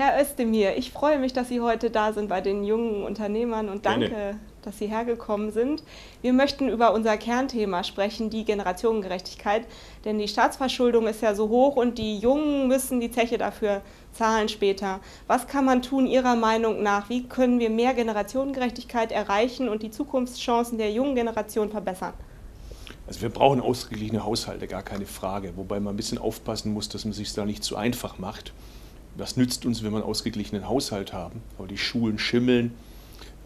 Herr Özdemir, ich freue mich, dass Sie heute da sind bei den jungen Unternehmern und danke, Gerne. dass Sie hergekommen sind. Wir möchten über unser Kernthema sprechen, die Generationengerechtigkeit. Denn die Staatsverschuldung ist ja so hoch und die Jungen müssen die Zeche dafür zahlen später. Was kann man tun Ihrer Meinung nach? Wie können wir mehr Generationengerechtigkeit erreichen und die Zukunftschancen der jungen Generation verbessern? Also wir brauchen ausgeglichene Haushalte, gar keine Frage. Wobei man ein bisschen aufpassen muss, dass man sich da nicht zu einfach macht. Was nützt uns, wenn wir einen ausgeglichenen Haushalt haben? Aber die Schulen schimmeln,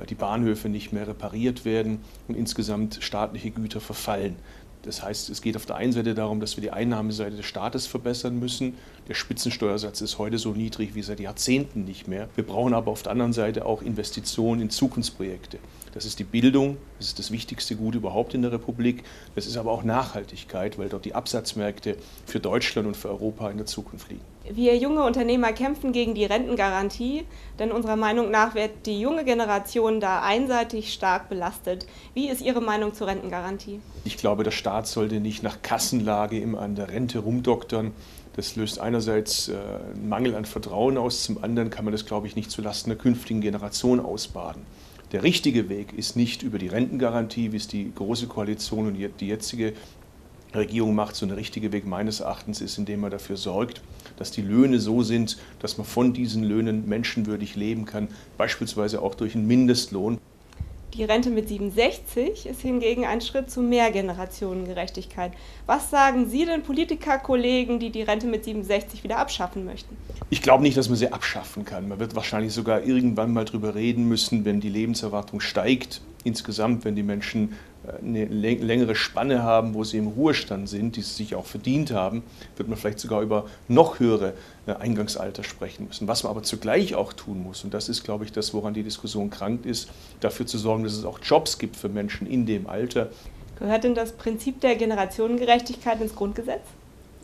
die Bahnhöfe nicht mehr repariert werden und insgesamt staatliche Güter verfallen. Das heißt, es geht auf der einen Seite darum, dass wir die Einnahmeseite des Staates verbessern müssen. Der Spitzensteuersatz ist heute so niedrig wie seit Jahrzehnten nicht mehr. Wir brauchen aber auf der anderen Seite auch Investitionen in Zukunftsprojekte. Das ist die Bildung, das ist das wichtigste Gut überhaupt in der Republik. Das ist aber auch Nachhaltigkeit, weil dort die Absatzmärkte für Deutschland und für Europa in der Zukunft liegen. Wir junge Unternehmer kämpfen gegen die Rentengarantie, denn unserer Meinung nach wird die junge Generation da einseitig stark belastet. Wie ist Ihre Meinung zur Rentengarantie? Ich glaube, der Staat sollte nicht nach Kassenlage immer an der Rente rumdoktern. Das löst einerseits äh, einen Mangel an Vertrauen aus, zum anderen kann man das, glaube ich, nicht zulasten der künftigen Generation ausbaden. Der richtige Weg ist nicht über die Rentengarantie, wie es die Große Koalition und die jetzige Regierung macht. So der richtige Weg meines Erachtens ist, indem man dafür sorgt, dass die Löhne so sind, dass man von diesen Löhnen menschenwürdig leben kann, beispielsweise auch durch einen Mindestlohn. Die Rente mit 67 ist hingegen ein Schritt zu mehr Generationengerechtigkeit. Was sagen Sie den Politikerkollegen, die die Rente mit 67 wieder abschaffen möchten? Ich glaube nicht, dass man sie abschaffen kann. Man wird wahrscheinlich sogar irgendwann mal darüber reden müssen, wenn die Lebenserwartung steigt. Insgesamt, wenn die Menschen eine längere Spanne haben, wo sie im Ruhestand sind, die sie sich auch verdient haben, wird man vielleicht sogar über noch höhere äh, Eingangsalter sprechen müssen. Was man aber zugleich auch tun muss, und das ist, glaube ich, das, woran die Diskussion krankt ist, dafür zu sorgen, dass es auch Jobs gibt für Menschen in dem Alter. Gehört denn das Prinzip der Generationengerechtigkeit ins Grundgesetz?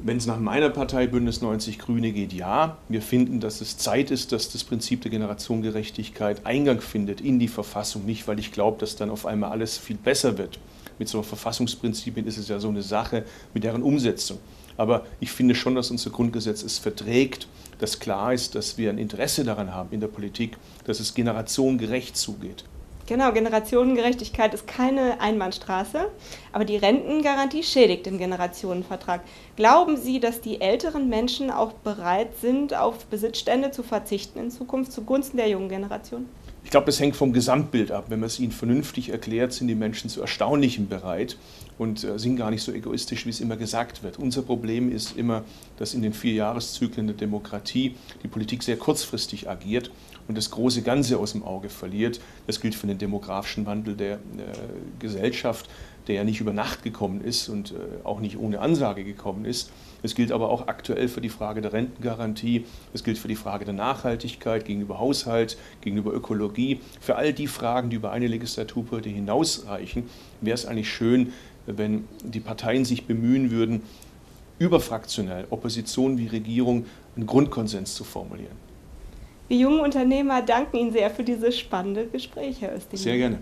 Wenn es nach meiner Partei Bündnis 90 Grüne geht, ja. Wir finden, dass es Zeit ist, dass das Prinzip der Generationengerechtigkeit Eingang findet in die Verfassung. Nicht, weil ich glaube, dass dann auf einmal alles viel besser wird. Mit so Verfassungsprinzipien ist es ja so eine Sache mit deren Umsetzung. Aber ich finde schon, dass unser Grundgesetz es verträgt, dass klar ist, dass wir ein Interesse daran haben in der Politik, dass es generationengerecht zugeht. Genau, Generationengerechtigkeit ist keine Einbahnstraße, aber die Rentengarantie schädigt den Generationenvertrag. Glauben Sie, dass die älteren Menschen auch bereit sind, auf Besitzstände zu verzichten in Zukunft zugunsten der jungen Generation? Ich glaube, das hängt vom Gesamtbild ab. Wenn man es ihnen vernünftig erklärt, sind die Menschen zu Erstaunlichem bereit und äh, sind gar nicht so egoistisch, wie es immer gesagt wird. Unser Problem ist immer, dass in den vier Jahreszyklen der Demokratie die Politik sehr kurzfristig agiert und das große Ganze aus dem Auge verliert. Das gilt für den demografischen Wandel der äh, Gesellschaft, der ja nicht über Nacht gekommen ist und äh, auch nicht ohne Ansage gekommen ist. Es gilt aber auch aktuell für die Frage der Rentengarantie, es gilt für die Frage der Nachhaltigkeit gegenüber Haushalt, gegenüber Ökologie. Für all die Fragen, die über eine Legislaturperiode hinausreichen, wäre es eigentlich schön, wenn die Parteien sich bemühen würden, überfraktionell, Opposition wie Regierung, einen Grundkonsens zu formulieren. Wir jungen Unternehmer danken Ihnen sehr für dieses spannende Gespräch, Herr Östing. Sehr gerne.